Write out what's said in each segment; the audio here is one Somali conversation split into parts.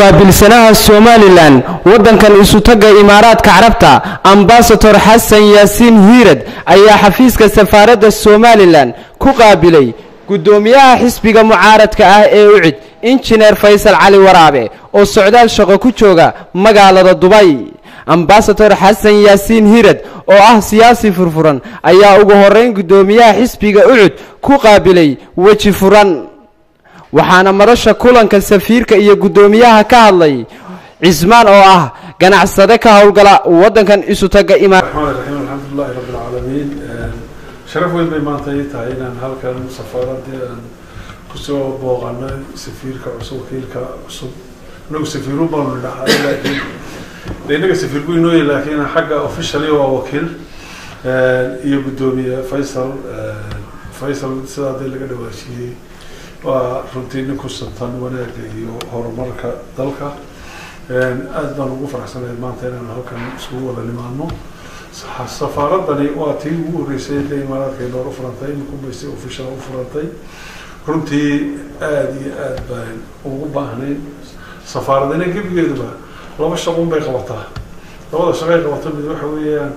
qaabilsanaha somalilan waddankan isutaga imaaraadka carabta ambasador xasan yaasiin hiirad ayaa xafiiska safaaradda somalilan ku qaabilay guddoomiyaha xisbiga mucaaradka ah ee ucid injineer faysal cali waraabe oo socdaal shaqo ku jooga magaalada dubay ambasador xasan yaasiin hiirad oo ah siyaasi furfuran ayaa ugu horrayn guddoomiyaha xisbiga ucud ku qaabilay weji furan waxaana madasha kulanka safiirka iyo guddoomiyaha ka hadlay cismaan oo ah ganacsade ka howlgala waddankan isutaga imaa raxmaan raxiim alxamdulilahi rabbi alcaalamiin sharaf weyn bay maanta ii tahay inaan halkan safaaradii aan ku soo booqano safiirka cusub wakiilka cusub. Inagu safiiru baanu dhahay laakiin de inaga safiir bu inooya laakiin xagga officially waa wakiil iyo guddoomiye faysal faysal sidaa dee laga dhawaashiyey waa runtii nin ku santan wanaaga iyo horumarka dalka. Aad baan ugu faraxsanahay maanta inaan halkan isugu wada nimaano safaaradani waa tii ugu horreysay de imaaraadka inooga furantay imikubaysay official u furantay. Runtii aada iyo aad baan ugu baahnayn. Safaaradina gebigeeduba laba shaqun bay qabataa. Labada shaqay qabato mid waxa weeyaan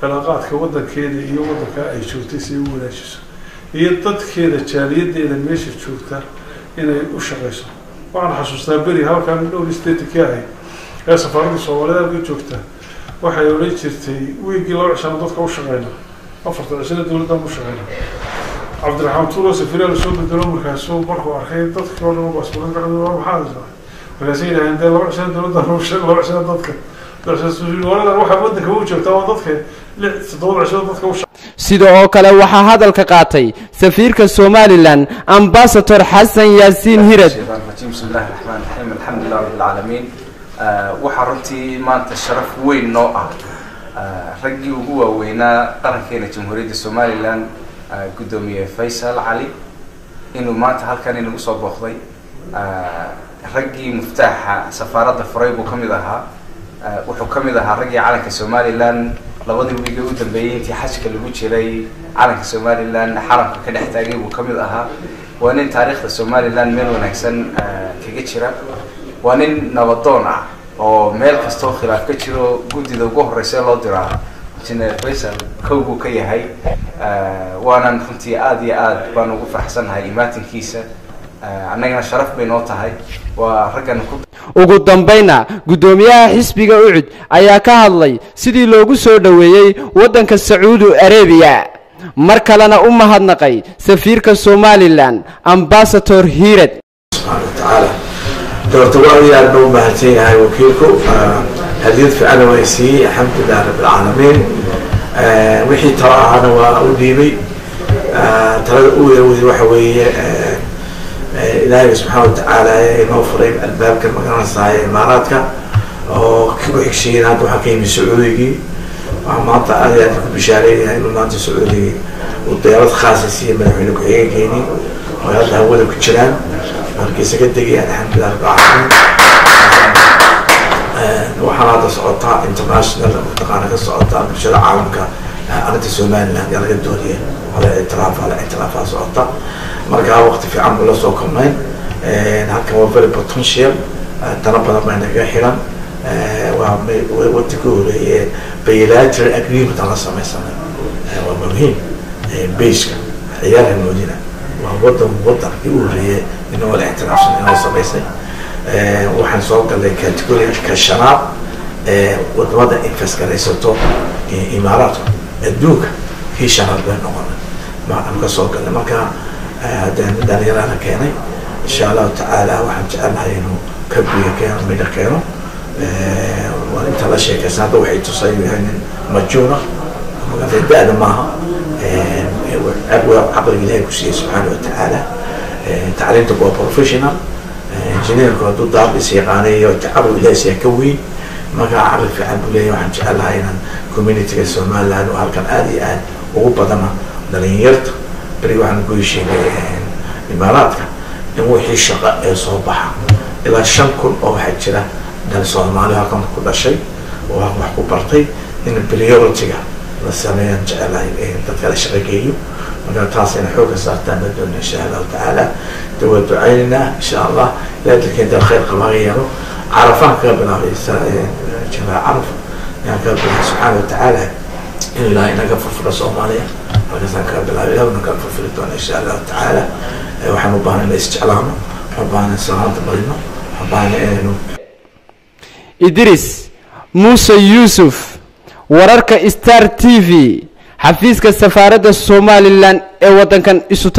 cilaaqaadka waddankeeda iyo waddanka ay joogtay si ay u wanaajiso iyo dadkeeda jaaliyadeeda meesha joogta inay u shaqeyso. Waxaan xasuustaa beri halkan dhowr statekii ahayd ee safaaradda soomaalida halka joogta waxay odhan jirtay wiigii laba cishana dadka u shaqeyna afarta cishana dowladdan u shaqeyna cabdiraxmaan tuulo safiraa la soo bedelo markaasuu markuu arkay dadkii oo dhan basburan maxaa markaasay yidhahdeen dee laba cishana dowladdan u shaqey laba cishana dadka. Waladan waxaa u joogtaa waa dadka. Lix toddoba dadka u sida oo kale waxaa hadalka qaatay safiirka somalilan ambasador xasan yaasiin hirad waxaa runtii maanta sharaf weyn noo ah. Raggii ugu waaweynaa qarankeena jamhuuriyadda somalilan guddoomiye faysal cali inuu maanta halkan inagu soo booqday. Raggii muftaaxa safaaradda furay buu ka mid ahaa. Wuxuu ka mid ahaa raggii calanka somalilan labadii wiig ee u dambeeyey intii xajka lagu jiray calanka somalilan xaramka ka dhex taagay buu ka mid ahaa. Waa nin taariikhda somalilan meel wanaagsan kaga jira. Waa nin nabadoon ah oo meel kastoo khilaaf ka jiro guddida ugu horreysa loo diraa injineer faysal kow buu ka yahay waanan runtii aada iyo aad baan ugu faraxsannahay imaatinkiisa. Annagana sharaf bay noo tahay. Waa raggan ku ugu dambayna guddoomiyaha xisbiga ucud ayaa ka hadlay sidii loogu soo dhoweeyey waddanka sacuudi arabiya. Mar kalena u mahadnaqay safiirka somalilan ambasador hiirad doorta waa aad ba mahadsan yahay wakiilku. Hadiyad fiicana waa siiyey alxamdulilah rabi alcaalamiin wixii talo ahaana waa u dhiibay. Talada u weyn waxa weeye ilaahay subxaana watacaala inoo furay albaabka magaranaysaay imaaraadka. Oo ku xigsiyen hadda waxaa ka yimi sacuudigii waxaa maanta aad aad ku bishaareynaya inuu maanta sacuudigii uu khaasa siiya madaxweyne ku-xigeenkeeni oo hadda hawada ku jiraan. Markiisa ka degayaan alxamdulilah rabbi caalamiin. Waxaana hadda socotaa international mataqaana ka socotaa bulshada caalamka arrinta somaliland yaa laga doonaya ala ictiraaf ala ictiraafaa socota markaa waqti fiican buu la soo kulmayn halkan waa very potential. Dana badan baa naga xiran. Waa wadi ka horeeye bilateral agreement aan la samaysanay waa muhiim. Baska ciyaar hamoodina waa wadan wadankii u horeeye inoo la ictiraafsan inoo samaysay waxaan soo galay categorika shanaad. Wadamada invest garaysato imaaraadka adduunka kii shanaad bay noqonay. Aan ka soo galnay marka dhalinyarana keenay insha allahu tacaala waxaan jecelnahay inuu kabiga keeno midha keeno. Inta la sheekaysan hadda waxay tusay nin majuuna magaalada da-da maaha. Caqliga ilahay ku siiyey subxaana watacaala tacliinta waa professional. Engineerku hadduu daabis yaqaanayo caqliga ilahay siyaa ka weyn marka caqli fiican buu leeyahay. Waxaan jecelnahay inaan communityga somaliland oo halkan aada iyo aad ugu badana dhalinyarta beri waxaan ku heshiinay imaaraadka in wixii shaqo ee soo baxa. Ilaa shan kun oo waxaa jira dal soomaali halkan ku dhashay oo halkan wax ku bartay in priority-ga la sameeyaan jecelahay dadka la shaqo geeyo marka taas ina xooga saartaan la doona insha allahu tacaala. Dawaa ducaynaynaa insha allah ilaa dalkeenta khayr qabaga yeelo. Carafaan kaga bilaabaysa jabaa caraf. Ayaan kaga bilaabay subxaana watacaala inuu ilaahay inaga furfuro soomaaliya halkaasaan kaga bilaabay ilaah naga furfuri doona insha allahu tacaala waxaan u baahnay inay isjeclaano. Waxaan u baahnay salaanta marino. Waxaan baahnay inaynu idris muuse yuusuf wararka star t v xafiiska safaaradda